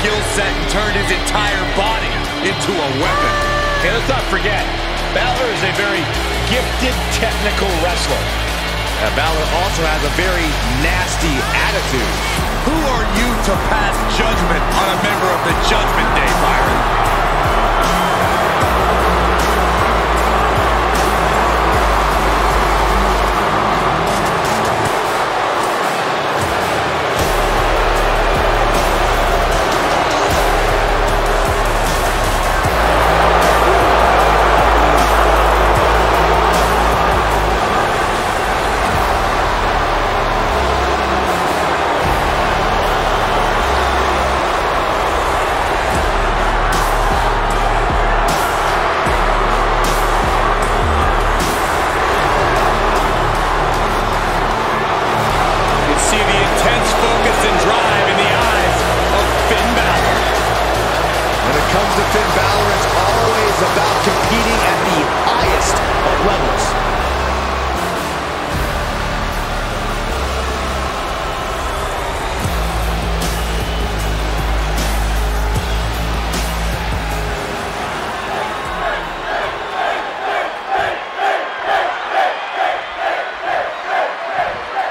skill set and turned his entire body into a weapon. Okay, let's not forget, Balor is a very gifted technical wrestler. Uh, Balor also has a very nasty attitude. Who are you to pass judgment on a member of the Judgment Day, Byron?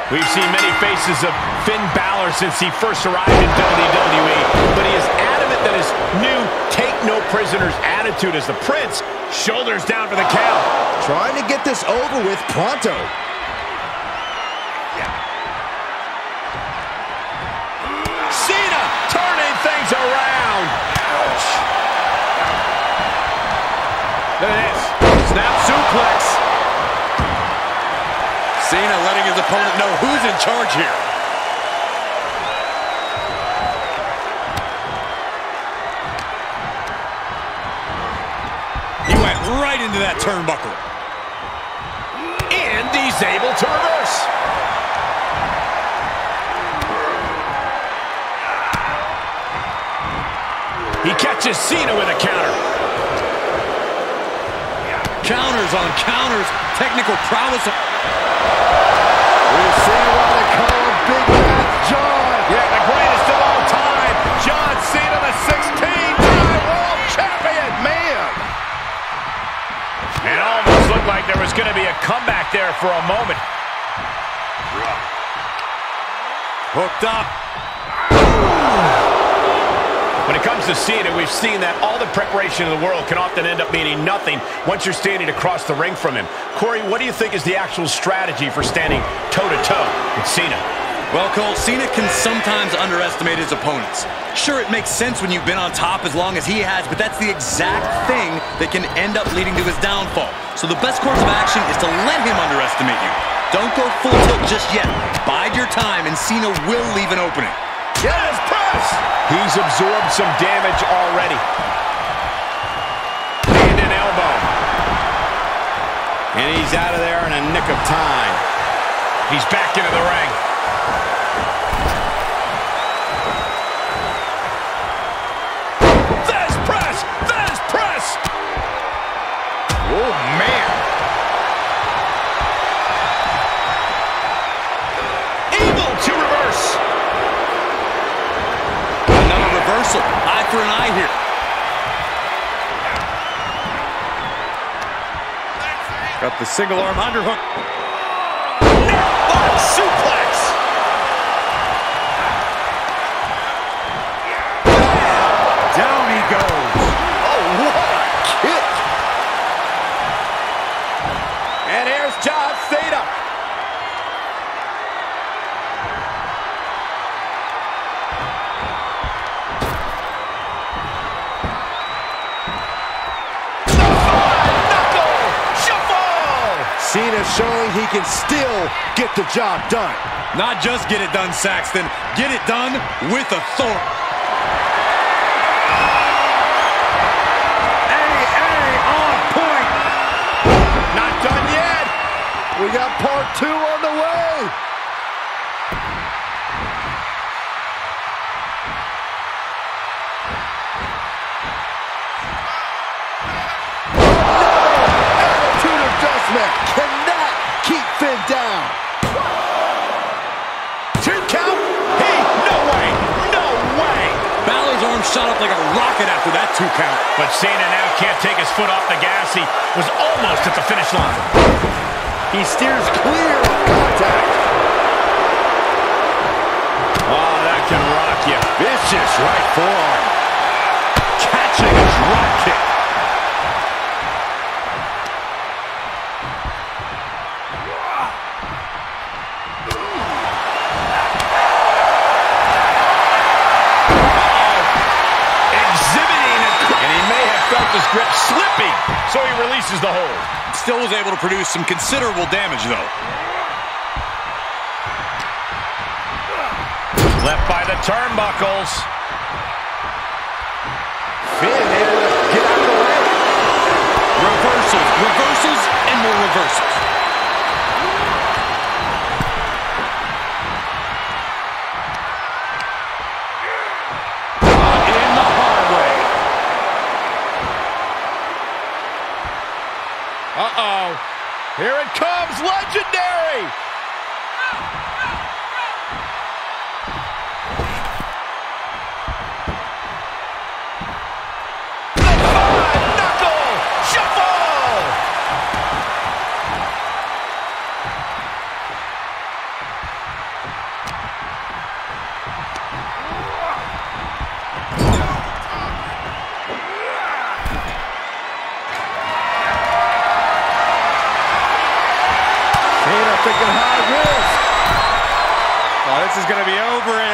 We've seen many faces of Finn Balor since he first arrived in WWE, but he is adamant that his new take-no-prisoners attitude as the Prince shoulders down for the count. Trying to get this over with pronto. Cena turning things around. Look at this. Snap suplex. Cena letting his opponent know who's in charge here. He went right into that turnbuckle. And he's able to reverse. He catches Cena with a counter. Counters on counters. Technical prowess. There was going to be a comeback there for a moment. Hooked up. When it comes to Cena, we've seen that all the preparation in the world can often end up meaning nothing once you're standing across the ring from him. Corey, what do you think is the actual strategy for standing toe-to-toe with Cena? Well, Cole, Cena can sometimes underestimate his opponents. Sure, it makes sense when you've been on top as long as he has, but that's the exact thing that can end up leading to his downfall. So the best course of action is to let him underestimate you. Don't go full tilt just yet. Bide your time, and Cena will leave an opening. Yes, press! He's absorbed some damage already. And an elbow. And he's out of there in a nick of time. He's back into the ring. Oh, man. Able to reverse. Another reversal. Eye for an eye here. Got the single arm underhook. Still get the job done. Not just get it done, Saxton. Get it done with authority. on point. Not done yet. We got part two on the shot up like a rocket after that two count. But Cena now can't take his foot off the gas. He was almost at the finish line. He steers clear of contact. Oh, that can rock you. Vicious right forearm. Catching his drop kick. Felt his grip slipping, so he releases the hold. Still was able to produce some considerable damage, though. Left by the turnbuckles. Finn able to get out of the way. Reversals, reversals, and more reversals.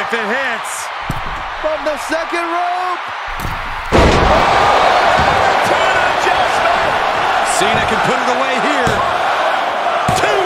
if it hits. From the second rope. Oh. Cena can put it away here. Two.